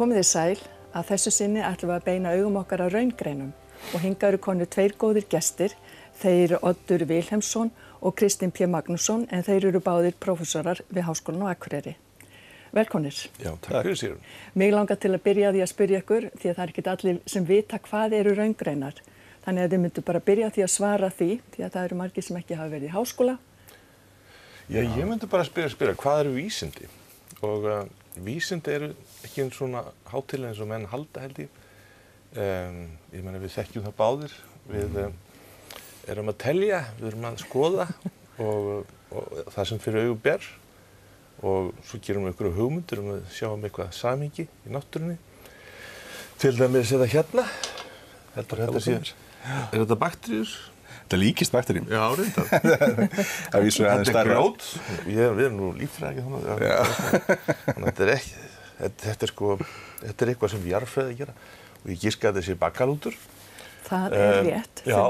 Komið þið sæl að þessu sinni ætlum við að beina augum okkar að raungreinum og hinga eru konu tveir góðir gestir. Þeir eru Oddur Vilhelmsson og Kristinn P. Magnússon en þeir eru báðir prófessorar við Háskólan og Akureyri. Velkonir. Já, takk fyrir sér. Mér langar til að byrja því að spyrja ykkur því að það er ekki allir sem vita hvað eru raungreinar. Þannig að þið myndu bara byrja því að svara því því að það eru margir sem ekki hafa verið í háskóla. Já, ég myndi bara spyrja, spyrja hvað eru vísindi? Og uh, vísindi eru ekki einn svona hátilega eins og menn halda held ég. Um, ég menna við þekkjum það báðir. Við um, erum að telja, við erum að skoða og, og það sem fyrir auðvitað ber og svo gerum við ykkur hugmyndir um að sjáum eitthvað samingi í náttúrunni. Til dæmis þetta hérna, heldur þetta sé, er þetta bakteríur? Þetta líkist bakterím. Já, reyndar. Það vísur aðeins Þetta er starra. grjót, ég, við erum nú líffræði þannig, að þetta er ekki, þetta, þetta er sko, þetta er eitthvað sem jarðfræði gera og ég gíska að þetta sé bakalútur. Það er Um, rétt. já.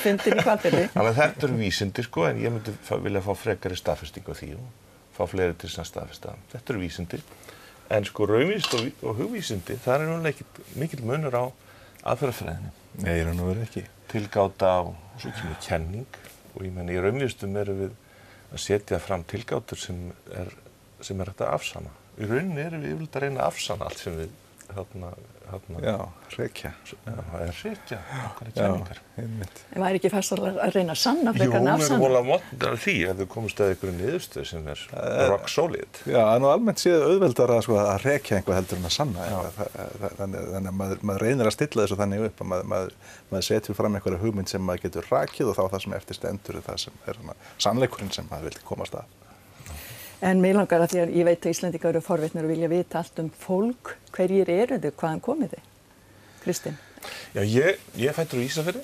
Fyndin í kvalfili. Þannig að þetta eru vísindi sko en ég myndi vilja fá frekari staðfestingu á því og fá fleiri til þess að staðfesta. Þetta eru vísindi en sko raunvísindi og, og hugvísindi það er náttúrulega ekkit mikill munur á aðferðafræðinni. Nei, ég er nú verið ekki. tilgáta og svo kemur kenning og ég menn í raunvístum erum við að setja fram tilgátur sem er, sem er hægt að afsana. Í rauninni erum við yfirlega að reyna að afsana allt sem við hérna, hérna, Já, reykja. já, það er setja okkar í Já, kenningar. einmitt. En væri ekki fast að reyna að sanna Jú, frekar en við að erum afsanna? volað mótnar því að við komumst að einhverju niðurstöð sem er rock solid. Já, er nú almennt séð auðveldar að, sko, að rekja einhvað heldur en að sanna eitthvað. Það- það- Þannig, þannig að maður, maður reynir að stilla þessu þannig upp að maður, maður, maður setjur fram einhverja hugmynd sem maður getur rakið og þá það sem eftir stendur er það sem er sannleikurinn sem maður vil komast að. En mér langar að því að ég veit að Íslandingar eru forvitnir og vilja vita allt um fólk. Hverjir eru þið? Hvaðan komið þið? Kristinn. Já, ég, ég fættur í Ísafjörði,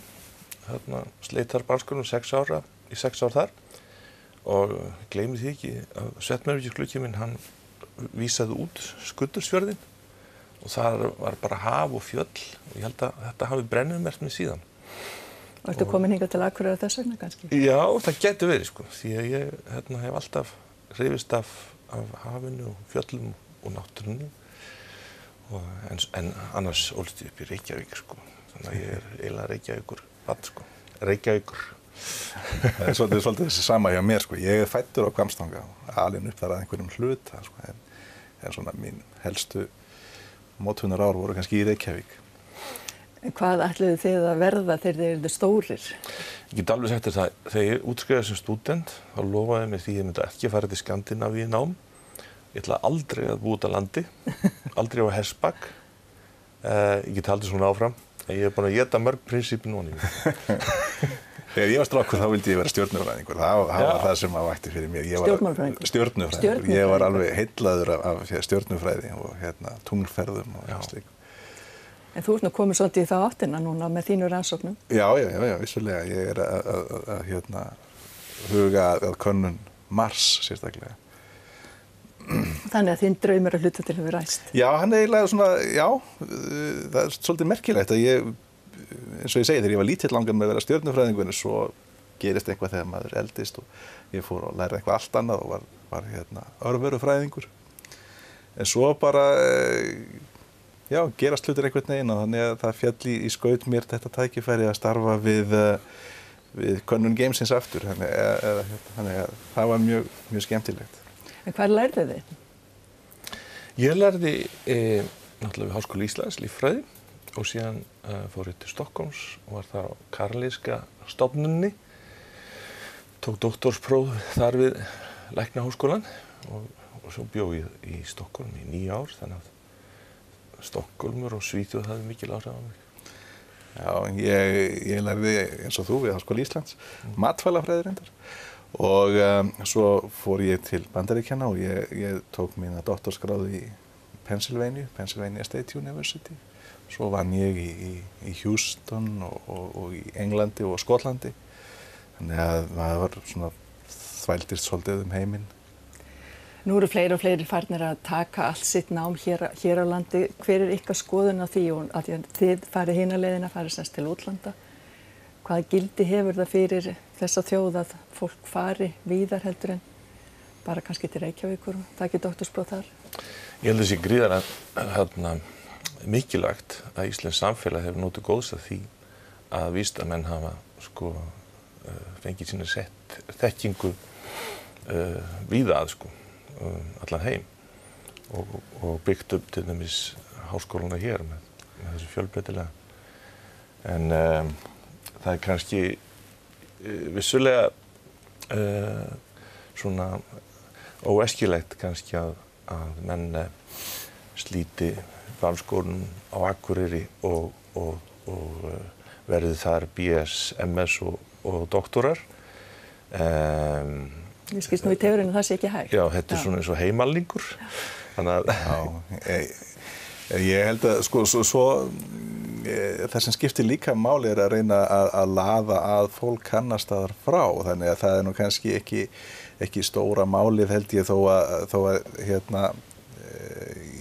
þarna sleitar barnskunum sex ára, í sex ár þar og gleymi því ekki að Svettmjörgjurklukki minn, hann vísaði út skuttursfjörðin og það var bara haf og fjöll og ég held að þetta hafi brennið mert með síðan. Og ertu komin hingað til Akureyra þess vegna kannski? Já, það getur verið sko, því að ég hérna, hef alltaf hrifist af, af hafinu og fjöllum og náttúrunni og, en, en annars ólst ég upp í Reykjavík sko, þannig að ég er eiginlega Reykjavíkur bann sko, Reykjavíkur. Það er svolítið, svolítið þessi sama hjá mér, sko. Ég er fættur á Kvamstanga alin upp þar að einhverjum hluta, sko. En, en svona mín helstu mótunar ár voru kannski í Reykjavík. Hvað ætluðu þið að verða þegar þið eruðu stórir? Ég get alveg sagt þér það, þegar ég útskrifaði sem stúdent, þá lofaði mér því að ég myndi ekki fara til Skandinavíu nám. Ég ætla aldrei að búa út á landi, aldrei á Hesbakk. Uh, ég get haldið svona áfram, en ég er búin að geta mörg prinsípi núna. Þegar ég var strákur þá vildi ég vera stjórnufræðingur. Það, það var Já. það sem að vakti fyrir mér. Ég var- Stjórnmálafræðingur? Stjórnufræðingur. Stjörnufræðingur. Ég var alveg heitlaður af, af stjórnufræði og hérna, tunglferðum og. En þú ert nú komið svolítið í það áttina núna með þínu rannsóknum. Já, já, já, já, vissulega. Ég er að, að, að, að hérna, huga að, könnun Mars sérstaklega. Þannig að þinn draumur að hluta til hefur ræst. Já, hann er eiginlega svona, já, það er svolítið merkilegt að ég, eins og ég segi, þegar ég var lítill langar með að vera stjórnufræðingur en svo gerist eitthvað þegar maður eldist og ég fór að læra eitthvað allt annað og var, var hérna, örverufræðingur. En svo bara, eh, já, gerast hlutir einhvern veginn og þannig að það fjalli í skaut mér þetta tækifæri að starfa við, eh, við könnun gamesins aftur, þannig, eða, eða, hérna, þannig að það var mjög, mjög skemmtilegt. En hvað lærðu þið? Ég lærði e, náttúrulega við Háskóli Íslands líffræði og síðan e, fór ég til Stokkóms og var þar á Karolinska stofnunni. Tók doktorspróf þar við Læknaháskólan og, og svo bjó ég í Stokkólm í nýja ár þannig að Stokkólmur og Svítjóð hafði mikil áhrif á mig. Já, ég, ég lærði eins og þú við Háskóli Íslands, matfælafræði reyndar og um, svo fór ég til Bandaríkjana og ég, ég tók mína doktorskráði í Pennsylvania, Pennsylvania State University. Svo vann ég í, í, í Houston og, og, og í Englandi og Skotlandi. Þannig að maður var svona þvældist svolítið um heiminn. Nú eru fleiri og fleiri farnir að taka allt sitt nám hér, hér á landi. Hver er ykkar skoðun á því að að þið farið hína leiðina, farið semst til útlanda? Hvaða gildi hefur það fyrir þessa þjóð að fólk fari víðar heldur en bara kannski til Reykjavíkur og taki doktorspróð þar? Ég held að þessi gríðar að mikilvægt að Íslands samfélag hefur nótið góðs að því að vístamenn hafa sko uh, fengið sína sett þekkingu uh, víða að sko um, allan heim og, og byggt upp til dæmis háskóluna hér með, með þessu fjölbreytilega. En um, það er kannski uh, vissulega uh, svona óeskilegt kannski að, að menn uh, slíti valskórnum á Akureyri og, og, og verði þar BS, MS og doktorar. Um, Ég skilst nú í tegurinn að það sé ekki hægt. Já, þetta er svona eins og heimalningur. Þannig að Já, ég, ég held að sko svo, svo e, það sem skiptir líka máli er að reyna að, að laða að fólk kannastadar frá. Þannig að það er nú kannski ekki, ekki stóra málið held ég þó að, þó að hérna, e,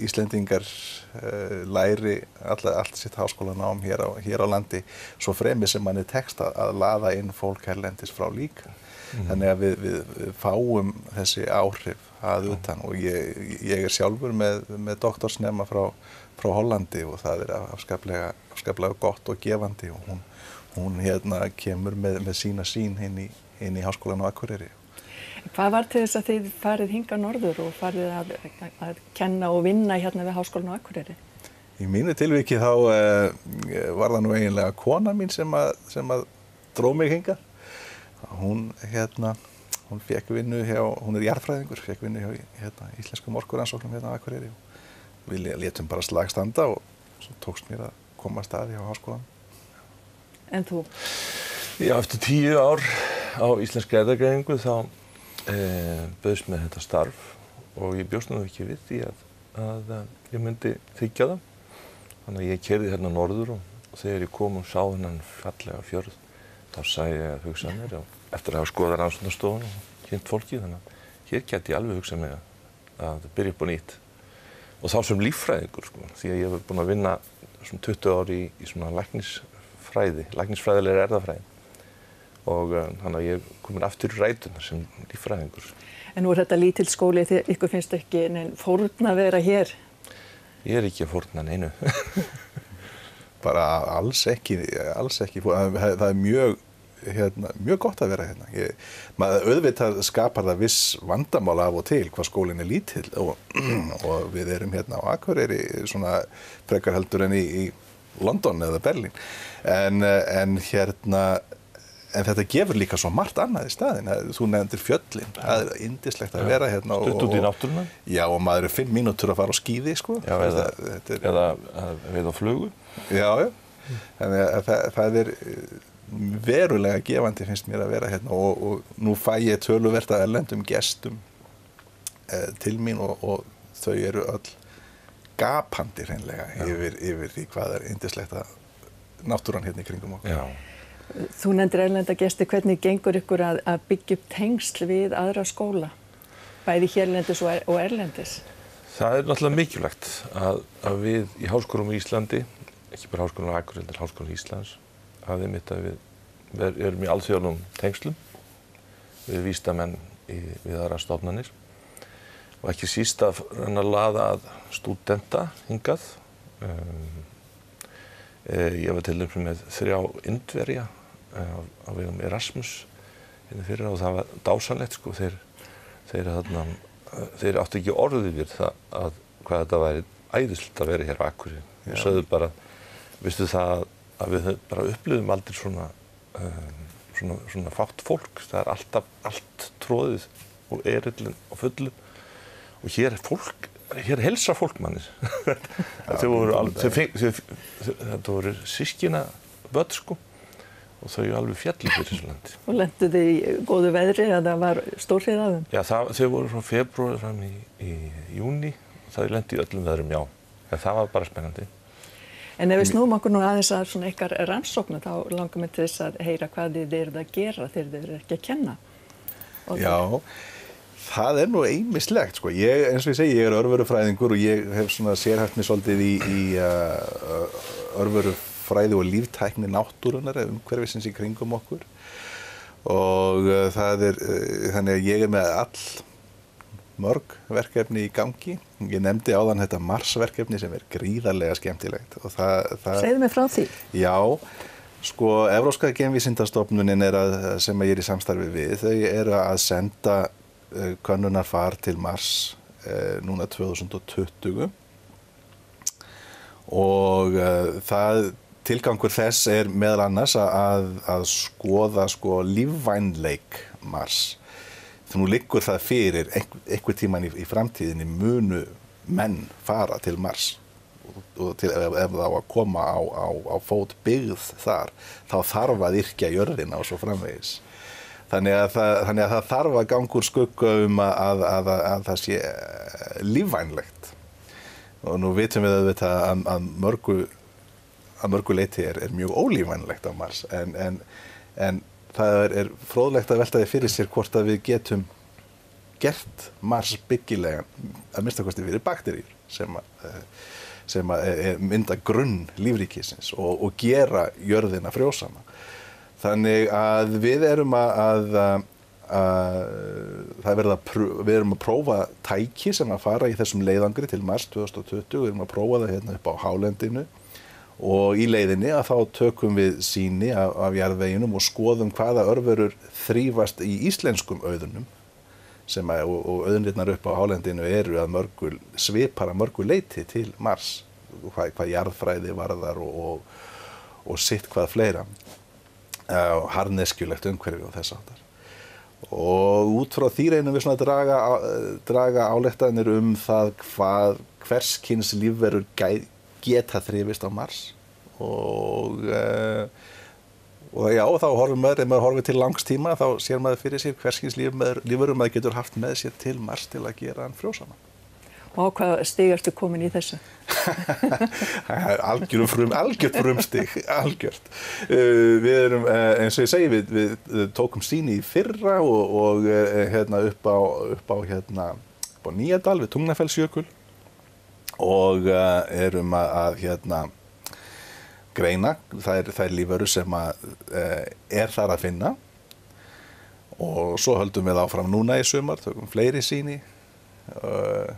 Íslendingar e, læri all, allt sitt háskólanám hér á, hér á landi svo fremi sem manni tekst að, að laða inn fólk herlendis frá líka mm. þannig að við, við, fáum þessi áhrif að utan og ég, ég er sjálfur með, með doktorsnema frá, frá Hollandi og það er afskaplega, afskaplega gott og gefandi og hún, hún hérna kemur með, með sína sín inn í, inn í háskólan á Akureyri. Hvað var til þess að þið farið hinga norður og farið að, að kenna og vinna hérna við háskólan á Akureyri? Í mínu tilviki þá eh, var það nú eiginlega kona mín sem að, sem að dró mig hinga hún hérna hún fekk vinnu hjá, hún er jarðfræðingur fekk vinnu hjá hérna, Íslenskum orkuransóknum hérna á Akureyri og við letum bara slagstanda og svo tókst mér að koma að staði á háskólan En þú? Já, eftir tíu ár á Íslenska eðagreiningu þá e, bauðst með þetta starf og ég bjóst nú ekki við því að, að, að ég myndi þykja það þannig að ég kerði hérna norður og, þegar ég kom og sá hennan fallega fjörð þá sagði ég að hugsa mér og eftir að hafa skoðað rannsóknarstofun og kynnt fólki þannig að hér geti ég alveg hugsað mig að byrja upp á nýtt og þá sem líffræðingur sko því að ég hef búin að vinna svona 20 ári í, í svona læknisfræði, læknisfræðilega erðafræði og uh, þannig að ég er komin aftur í rætunar sem líffræðingur. En nú er þetta lítill skóli þegar ykkur finnst ekki neinn fórn að vera hér? Ég er ekki að fórna neinu. Bara alls ekki, alls ekki, það, það er mjög hérna, mjög gott að vera hérna. Ég, maður auðvitað skapar það viss vandamála af og til hvað skólinn er lítill og, og við erum hérna á Akureyri svona frekar heldur enn í, í London eða Berlin en, en hérna En þetta gefur líka svo margt annað í staðin. Þú nefndir fjöllin, það er indislegt að vera hérna. Stutt út í náttúruna. Já, og maður er fimm mínútur að fara á skýði, sko. Já, eða, er, eða við á flugu. Já, já. Þannig að það, það er verulega gefandi finnst mér að vera hérna og, og nú fæ ég töluvert að erlendum gestum eh, til mín og, og þau eru öll gapandi hreinlega yfir, yfir því hvað er indislegt að náttúran hérna í kringum okkur. Já. Þú nefndir erlenda gesti, hvernig gengur ykkur að, að byggja upp tengsl við aðra skóla, bæði hérlendis og, er, og erlendis? Það er náttúrulega mikilvægt að, að við í Háskólum í Íslandi, ekki bara Háskólum á Akureyri, en Háskólum í Íslands, að við mitt að við erum í alþjóðlum tengslum við vístamenn í, við aðra stofnanir og ekki síst að reyna að laða að stúdenta hingað. Um, e, ég var til dæmis með þrjá indverja e, á, á vegum Erasmus hérna fyrir og það var dásanlegt sko. Þeir, þeir, þarna, þeir áttu ekki orðið við það að hvað þetta væri æðislega að vera hér á Akkurinn. Við sögðum bara, vistu það að við bara upplifum aldrei svona, um, svona, svona fátt fólk. Það er alltaf allt tróðið og erillin og fullu og hér er fólk, hér helsa fólk mannir. Þau voru voru sískina völd sko og þau eru alveg fjallið fyrir þessu landi. Og lendu þið í góðu veðri að það var stórrið af þeim? Já, það, þau voru frá februari fram í, í júni og það lendi í öllum veðrum, já. En það var bara spennandi. En ef við snúum okkur nú aðeins að svona ykkar rannsóknu þá langar mér til þess að heyra hvað þið eruð að gera þegar þið eru ekki að kenna. Og Já, það er nú einmislegt sko. Ég, eins og ég segi, ég er örverufræðingur og ég hef svona sérhæft mig svolítið í, í uh, örverufræði og líftækni náttúrunar eða umhverfisins í kringum okkur og uh, það er, uh, þannig að ég er með all mörg verkefni í gangi. Ég nefndi áðan þetta Mars-verkefni sem er gríðarlega skemmtilegt. Segðu mig frá því. Já, sko, Evróska genvísindastofnunin er að, sem ég er í samstarfi við, þau eru að senda uh, könnunarfar til Mars uh, núna 2020 og uh, það tilgangur þess er meðal annars að, að skoða sko lífvænleik Mars. Þannig nú liggur það fyrir einhver, tíman í, í framtíðinni munu menn fara til Mars og til, ef, ef það á að koma á, á, á fót byggð þar þá þarf að yrkja jörðina og svo framvegis. Þannig að það, þannig að það þarf að gangur skugga um að, að, að það sé lífvænlegt og nú vitum við að, að, að mörgu að mörgu leiti er, er mjög ólífænlegt á Mars en, en, en það er, er fróðlegt að velta því fyrir sér hvort að við getum gert Mars byggilegan að minnstakosti fyrir bakteríur sem að, eh, sem að mynda grunn lífríkisins og, og gera jörðina frjósama. Þannig að við erum að, að það verða við erum að prófa tæki sem að fara í þessum leiðangri til Mars 2020, við erum að prófa það hérna upp á hálendinu og í leiðinni að þá tökum við síni af, af jarðveginum og skoðum hvaða örverur þrýfast í íslenskum auðunum sem að, og, og auðnirnar upp á hálendinu eru að mörgu, svipara mörgu leiti til Mars hvað, hvað jarðfræði varðar og, og, og sitt hvað fleira og harneskjulegt umhverfi og þess aftar og út frá því reynum við svona að draga, draga áleiktanir um það hvað hverskins lífverur gæ, geta þrifist á Mars og, uh, og já, þá horfum maður, ef maður horfið til langs tíma þá sér maður fyrir sér hverskins lífurum maður getur haft með sér til Mars til að gera hann frjósama. Og hvað stig ertu komin í þessu? algjört frum, algjört frumstig, algjört. Uh, við erum, uh, eins og ég segi, við, við, tókum síni í fyrra og, og hérna upp á, upp á, hérna, á Nýjadal við Tungnafellsjökul og uh, erum að, að hérna, greina þær, þær líföru sem að, uh, er þar að finna. Og svo höldum við áfram núna í sumar, tökum fleiri síni uh,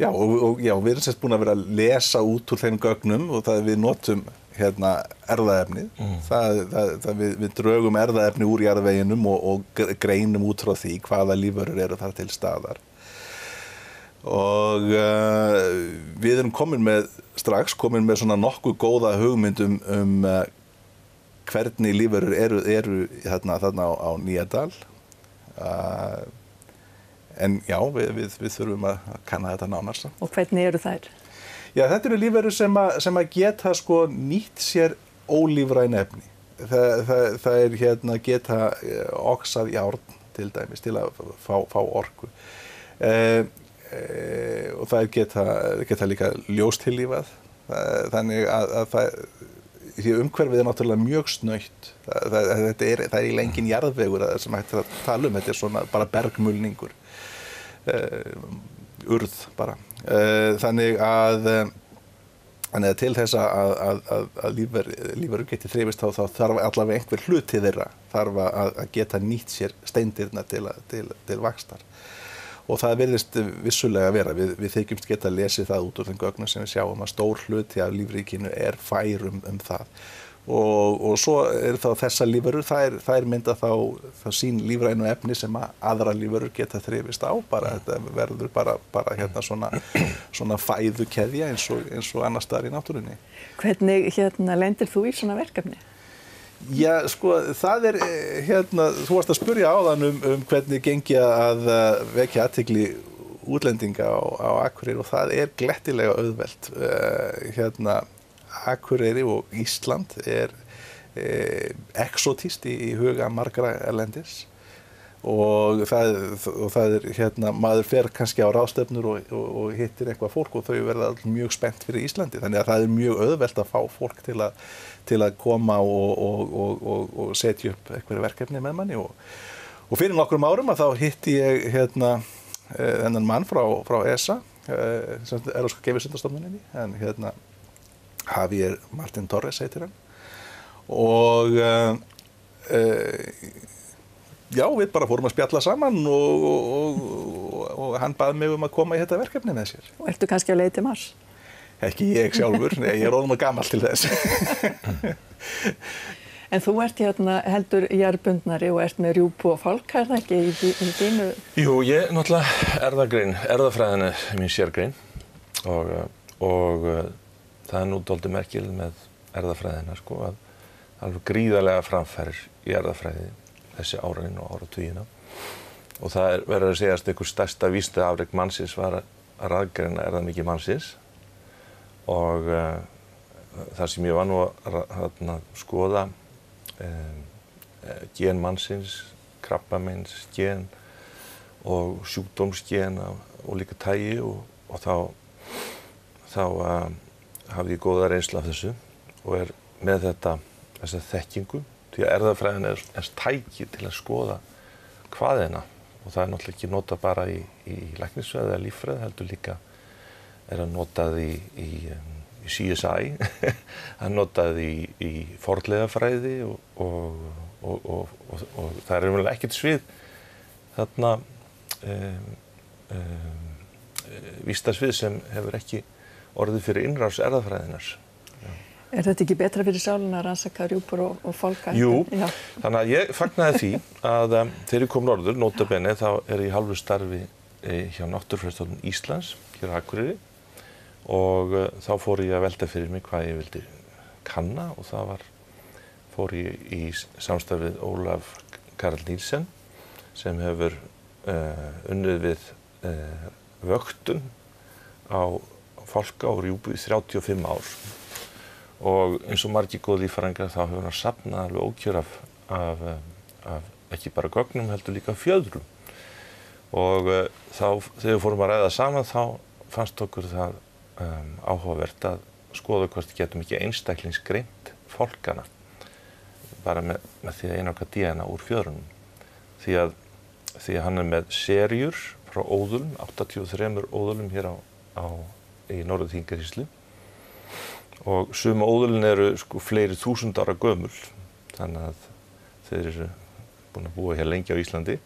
já, og, og já, við erum sérst búin að vera að lesa út úr þeim gögnum og það við notum hérna erðaefni mm. það, það, það við, við draugum erðaefni úr jarðveginum og, og greinum út frá því hvaða líförur eru þar til staðar og uh, við erum komin með strax komin með svona nokkuð góða hugmyndum um uh, hvernig lífverður eru, eru þarna, þarna á, á Nýjadal uh, en já, við, við, við þurfum að kanna þetta nánast. Og hvernig eru þær? Já, þetta eru lífverður sem, sem að geta sko nýtt sér ólífræn efni. Það, það, það er hérna geta oksað járn til dæmis til að fá, fá orku. E, og það geta, geta líka ljóstillífað þannig að, að það því umhverfið er náttúrulega mjög snöytt það, það, það er, er í lengin jarðvegur sem hægt að tala um. Þetta er svona bara bergmulningur. Uh, urð bara. Uh, þannig að þannig að til þess að, að, að lífverður geti þrifist þá, þá þarf allavega einhver hluti þeirra þarf að geta nýtt sér steindirna til, til, til vakstar og það verðist vissulega að vera. Við, við þykjumst geta að lesi það út úr þenn gögnum sem við sjáum að stór hluti af lífríkinu er færum um það. Og, og svo er þá þessa lífverur, það er, það er mynda þá, þá sín lífrænu efni sem að aðra lífverur geta þrifist á, bara þetta verður bara, bara hérna svona, svona fæðu keðja eins og, eins og annar staðar í náttúrunni. Hvernig hérna lendir þú í svona verkefni? Já, sko, það er, eh, hérna, þú varst að spurja áðan um, um hvernig gengi að uh, vekja aðtikli útlendinga á, á Akureyri og það er glettilega auðvelt. Uh, hérna, Akureyri og Ísland er uh, exotist í, í huga margra erlendis og það, og það er, hérna, maður fer kannski á ráðstöfnur og, og, og hittir eitthvað fólk og þau verða mjög spennt fyrir Íslandi, þannig að það er mjög auðvelt að fá fólk til að til að koma og, og, og, og setja upp eitthvað verkefni með manni. Og fyrir nokkrum árum að þá hitti ég hérna eh, þennan mann frá, frá ESA eh, sem er á gefisundastofnuninni en hérna Javier Martin Torres heitir hann. Og uh, uh, já, við bara fórum að spjalla saman og, og, og, og hann bað mig um að koma í þetta verkefni með sér. Og ertu kannski á leið til Mars? Ekki ég sjálfur, nei, ég er ónum að gammal til þess. En þú ert hérna heldur jærbundnari og ert með rjúpu og fólk, er það ekki í, í, í þínu? Jú, ég náttúrulega erðagrein, erðafræðin er mín sérgrein og, og það er nú doldið merkil með erðafræðina sko að alveg gríðarlega framfærir í erðafræði þessi áraðin og áratvíina og það er verið að segjast einhver stærsta vístu afreg mannsins var að raðgreina erða mikið mannsins. Og uh, þar sem ég var nú að, að, að skoða um, gen mannsins, krabbamenns gen og sjúkdómsgen og líka tægi og, og þá, þá um, hafði ég góða reynsla af þessu og er með þetta þessa þekkingu því að erðafræðin er eins tæki til að skoða hvaðina og það er náttúrulega ekki nota bara í, í læknisfræði eða líffræði heldur líka er að nota því í, í, í CSI, að nota því í forðlegafræði og, og, og, og það er umvel ekkert svið þarna um, um, vístasvið sem hefur ekki orðið fyrir innráðs erðafræðinars. Er þetta ekki betra fyrir sálun að rannsaka rjúpur og, og fólka? Jú, Já. þannig að ég fagnaði því að um, þegar ég kom norður, notabene, þá er ég halvu starfi e, hjá Náttúrfræðstofnun Íslands, hér á Akureyri og uh, þá fór ég að velta fyrir mig hvað ég vildi kanna og það var, fór ég í samstafið Ólaf Karl Nílsen sem hefur uh, unnið við uh, vöktun á fólka og rjúpu í 35 ár og eins og margir góð lífæringar þá hefur hann sapnað alveg ókjör af, af, af ekki bara gögnum heldur líka fjöðrum. Og uh, þá þegar við fórum að ræða saman þá fannst okkur það um, áhugavert að skoða hvort getum ekki einstaklingsgreint fólkana bara með, með því að einarka DNA úr fjöðrunum. Því að, því að hann er með serjur frá óðulum, 83 óðulum hér á, á í Norðuþingaríslu og suma óðulin eru sko fleiri þúsund ára gömul. Þannig að þeir eru búin að búa hér lengi á Íslandi.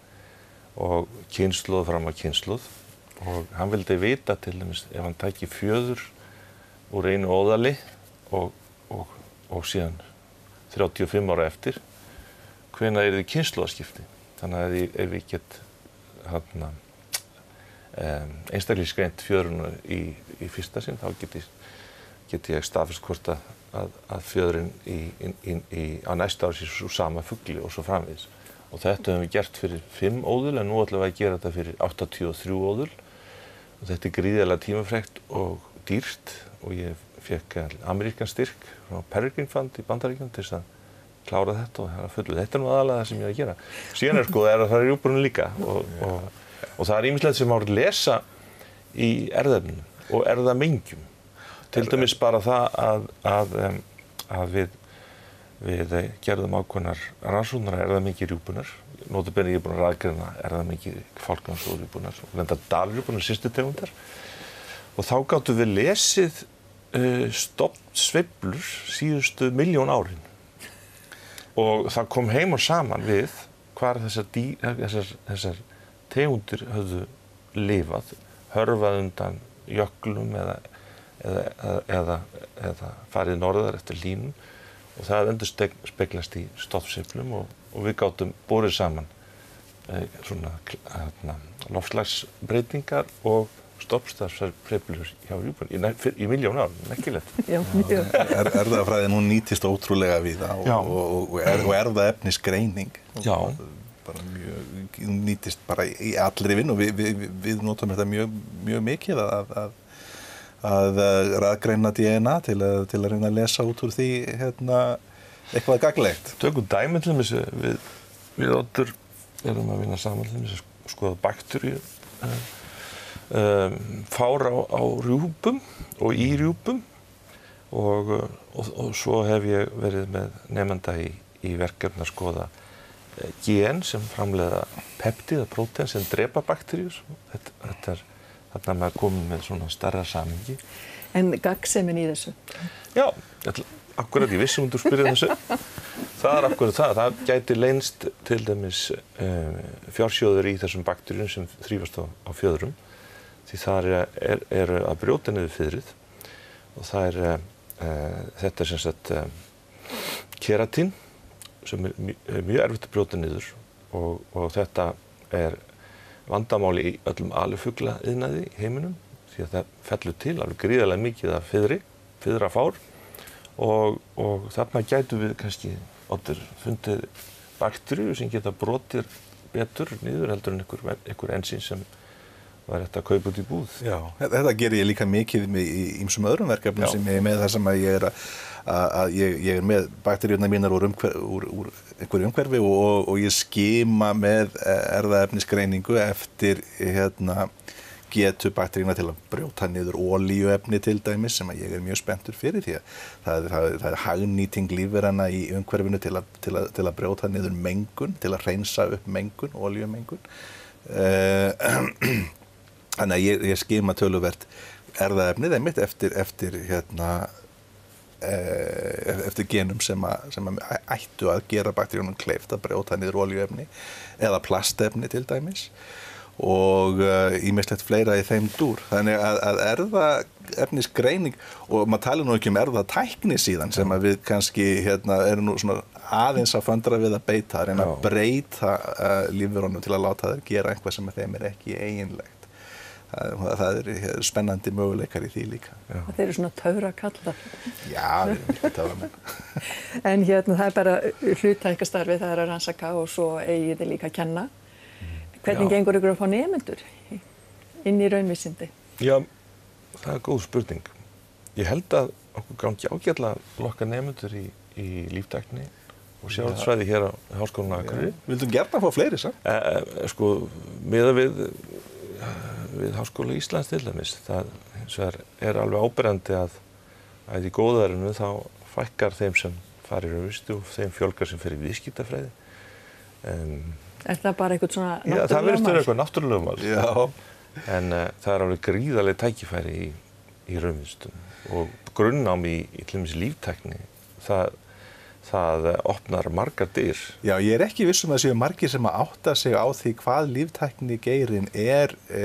Og kynsluð fram á kynsluð og hann vildi vita til dæmis ef hann tæki fjöður úr einu óðali og, og, og síðan 35 ára eftir hvena er þið kynsluðaskipti þannig að ef við get hann um, einstaklega skreint fjöðurinn í, í fyrsta sinn þá get ég get ég stafist hvort að, að, að fjöðurinn í, í, í, á næsta ári sé svo sama fuggli og svo framvís. Og þetta höfum við gert fyrir 5 óðul en nú ætlum við að gera þetta fyrir 83 óðul. Og þetta er gríðilega tímafrekt og dýrt og ég fekk ameríkan styrk frá Peregrine Fund í Bandaríkjum til þess að klára þetta og það er fullu. Þetta er nú aðalega það sem ég er að gera. Síðan er sko það er útbrunum líka og, og, og það er ímislegt sem árið lesa í erðefnum og erðamengjum til dæmis bara það að, að, að við, við gerðum ákveðnar rannsóknar er það mikið rjúpunar? Notabene ég er búin að ræðgreina er það mikið fálkansóðrjúpunar og lenda dalrjúpunar sýstu tegundar. Og þá gáttu við lesið uh, stopp sveiblur síðustu miljón árin. Og það kom heim og saman við hvar þessar, dý, þessar, þessar tegundir höfðu lifað, hörfað undan jöklum eða eða, eða, eða farið norðar eftir línum og það endur speglast í stofnseflum og, og við gáttum bórið saman e, svona hérna, lofslagsbreytingar og stoppstafsarfreflur hjá Júbun í, í miljón ár, nekkilegt. Er, erðafræðin hún nýtist ótrúlega við það og, og, er, og erða efnis greining. Já. Bara mjög, nýtist bara í allri vinn og við, við, við notum þetta mjög, mjög mikið að, að að ræðgreina DNA til að, til að reyna að lesa út úr því hérna, eitthvað gaglegt. Tökum dæmi til þessu, við, við óttur erum að vinna saman til þessu skoða bakterju um, um, fára á, á rjúpum og í rjúpum og, og, og svo hef ég verið með nefnda í, í verkefni að skoða eh, gen sem framleiða peptið, prótein sem drepa bakterjur. Þetta, þetta er Þannig að maður komið með svona starra samingi. En gaggsemin í þessu? Já, akkurat ég vissum þú spyrir þessu. Það er akkurat það. Það gæti leynst til dæmis um, fjársjóður í þessum bakterjum sem þrýfast á, á fjöðrum. Því það eru er, er að brjóta niður fyrrið og það er uh, þetta sem sagt uh, keratín sem er mjög erfitt að brjóta niður og, og þetta er vandamáli í öllum alufugla yðnaði heiminum því að það fellur til alveg gríðarlega mikið af fyrri, fyrra fár og, og þarna gætu við kannski áttur fundið bakterju sem geta brotir betur niður heldur en einhver, einhver ensín sem var þetta að kaupa út í búð. Já, þetta ger ég líka mikið í ýmsum öðrum verkefnum sem ég er með þar sem að ég er að, að ég, ég er með bakteríuna mínar úr, umhver, úr, úr einhverju umhverfi og, og ég skima með erðaefnisgreiningu eftir hérna getu bakteríuna til að brjóta niður ólíuefni til dæmis sem ég er mjög spenntur fyrir því að það, það, það er hagnýting lífverðana í umhverfinu til að, til, að, til að brjóta niður mengun, til að reynsa upp mengun, ólíumengun. Uh, Þannig að ég, ég skima töluvert erðaefnið einmitt eftir, eftir, hérna, e, eftir genum sem, a, sem að ættu að gera bakteríunum kleift að brjóta niður oljuefni eða plastefni til dæmis og ímislegt uh, fleira í þeim dúr. Þannig að, að erðaefnisgreining og maður tala nú ekki um erðatækni síðan sem að við kannski hérna, erum nú svona aðeins að föndra við að beita, að reyna að breyta uh, lífverunum til að láta þeir gera einhvað sem þeim er ekki eiginlegt það, það er spennandi möguleikar í því líka. Já. Þeir eru svona taura kallar. Já, þeir eru miklu taura menn. en hérna það er bara hlutækastarfi, það er að rannsaka og svo eigið þið líka að kenna. Hvernig Já. gengur ykkur að fá nefnendur inn í raunvísindi? Já, það er góð spurning. Ég held að okkur gangi ágjörlega að lokka nefnendur í, í líftækni og sjálfsvæði hér á Háskólinu Akureyri. Vildum gerna að fá fleiri, sá? E, e, sko, miða við við Háskóla Íslands til dæmis. Það er, er alveg áberandi að, að í góðarinu þá fækkar þeim sem farir á vistu og þeim fjölgar sem fer í viðskiptafræði. Um, er það bara eitthvað svona náttúrulega mál? Já, það verður eitthvað náttúrulega mál. Já. En uh, það er alveg gríðarlega tækifæri í, í raunvinstum og grunnám í, í til dæmis líftækni. Það, það opnar margar dyr. Já, ég er ekki vissum að það séu margir sem að átta sig á því hvað líftækni geirin er e,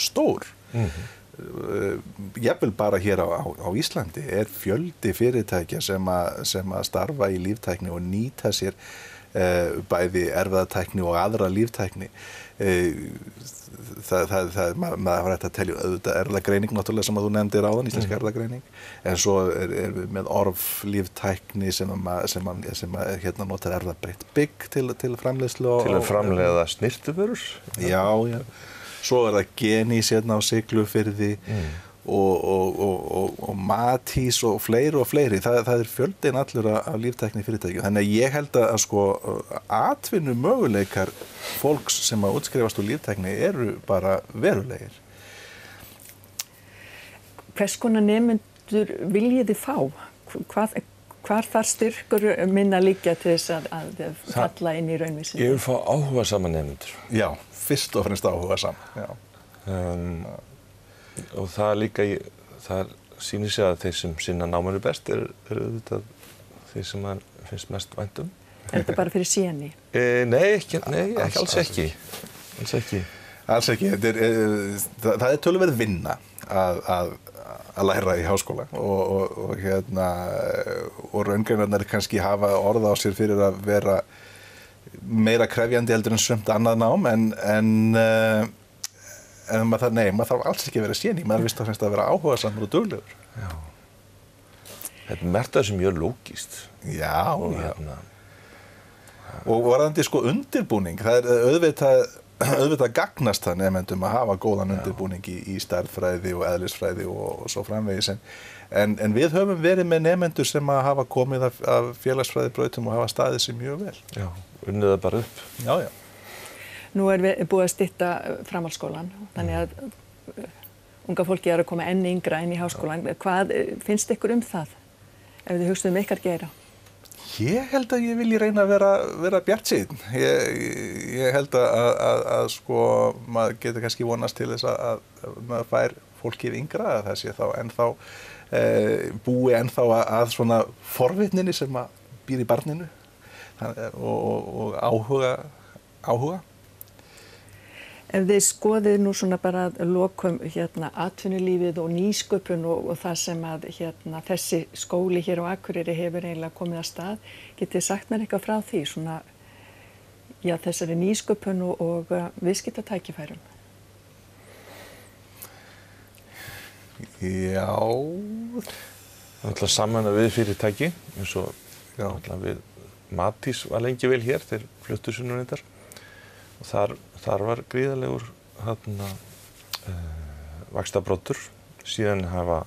stór. Mm -hmm. Jafnvel bara hér á, á Íslandi er fjöldi fyrirtækja sem, að starfa í líftækni og nýta sér e, bæði erfaðatækni og aðra líftækni. E, það, það, það, maður var hægt að telja auðvitað erðagreining náttúrulega sem að þú nefndir áðan, íslenska mm. erðagreining en svo er, er við með orflíftækni sem að, sem að, sem að hérna notar erðabreitt bygg til, til framleiðslu Til að framleiða snirtuförur Já, já, svo er það genís hérna á siglufyrði mm og, og, og, og matís og fleiri og fleiri, það, það er fjöldin allur af líftækni fyrirtækju þannig að ég held að sko atvinnu möguleikar fólks sem að útskrifast úr líftækni eru bara verulegir. Hvers konar nefnendur viljið þið fá? Hvað, hvar þar styrkur minna líka til þess að, að falla inn í raunvísin? Ég vil fá áhuga saman nefnendur Já, fyrst og fremst áhuga saman um, og það er líka, það sýnir sig að þeir sem sinna námanu best eru er auðvitað þeir sem mann finnst mest væntum. Er þetta bara fyrir síðanni? E, nei, ekki, nei, ekki, alls ekki. Alls ekki. Alls ekki. Er, e, það, það er tölverð vinna að, að, að læra í háskóla og, og, og, hérna, og raungreinarnar kannski hafa orða á sér fyrir að vera meira krefjandi heldur en sömt annað nám en, en uh, en maður nei, maður þarf alls ekki að vera séni maður vist að finnst að vera áhuga samur og döglegur Já. Þetta er mertað sem mjög lógist Já, og, já. hérna, og varðandi sko undirbúning það er auðvitað auðvitað gagnast það nefnendum að hafa góðan undirbúning í, í starffræði og eðlisfræði og, og svo framvegis. En, en, en við höfum verið með nefnendur sem að hafa komið af, af félagsfræði brautum og hafa staðið sér mjög vel. Já, unnið það bara upp. Já, já Nú er við búið að stitta framhalskólan, þannig að uh, unga fólki er að koma enni yngra inn í háskólan. Hvað uh, finnst ykkur um það, ef þið hugstuðum ykkar gera? Ég held að ég vilji reyna að vera, vera bjart síðan. Ég, ég held að, að, að, að sko maður getur kannski vonast til þess að, að maður fær fólkið yngra að það sé þá ennþá e, búi ennþá að svona forvitninni sem að býr í barninu og, og, og áhuga, áhuga. Ef þið skoðið nú svona bara lokum hérna atvinnulífið og nýsköpun og, og það sem að hérna þessi skóli hér á Akureyri hefur eiginlega komið að stað, getið sagt mér eitthvað frá því svona, já þessari nýsköpun og, og uh, viðskiptatækifærum? Já. Það er alltaf saman að við fyrirtæki eins og við Matís var lengi vel hér til fluttusununindar og þar, þar var gríðalegur hérna uh, eh, vakstabróttur síðan hafa,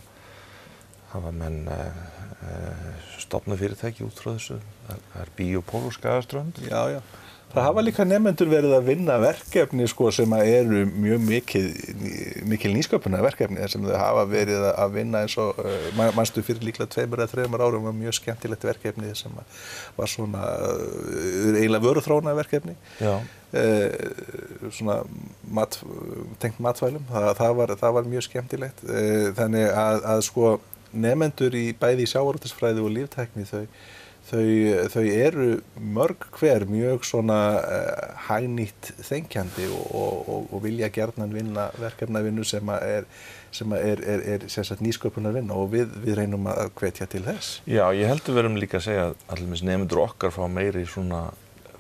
hafa menn uh, uh, stopnað fyrirtæki út frá þessu. Það er Biopól og Skagaströnd. Já, já Það hafa líka nefnendur verið að vinna verkefni sko, sem eru mjög mikil, mikil nýsköpuna verkefni sem þau hafa verið að vinna eins og uh, mannstu fyrir líklega tveimur eða þreimur árum var mjög skemmtilegt verkefni sem var svona uh, eiginlega vöruþróna verkefni uh, svona mat, tengt matvælum. Það, það, var, það var mjög skemmtilegt. Þannig að, að sko nefnendur í bæði í sjávarútisfræði og líftækni þau Þau, þau eru mörg hver mjög svona uh, hægnýtt þengjandi og, og, og vilja gerðnan vinna verkefnavinnu sem er, sem er, er, er sem nýsköpunar vinna og við, við reynum að hvetja til þess. Já, ég heldur verðum líka að segja að allir nefndur okkar fá meiri svona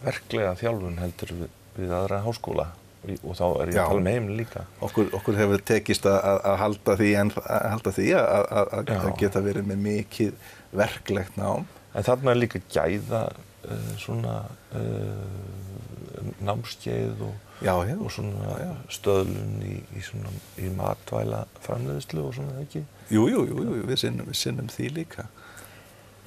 verklega þjálfun heldur við, við aðra háskóla og þá er ég Já. að tala um heimli líka. Okkur, okkur hefur tekist að, að halda því, en, að, halda því að, að geta verið með mikið verklegt nám En þarna er líka gæða uh, svona uh, námskeið og, já, já. og svona já, stöðlun í, í, svona, í matvæla framleiðslu og svona ekki? Jú, jú, jú, jú við, sinnum, við sinnum því líka.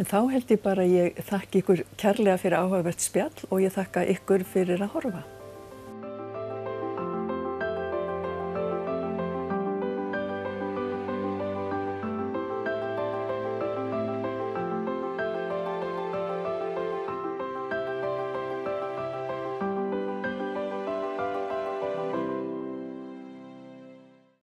En þá held ég bara að ég þakki ykkur kærlega fyrir áhugavert spjall og ég þakka ykkur fyrir að horfa.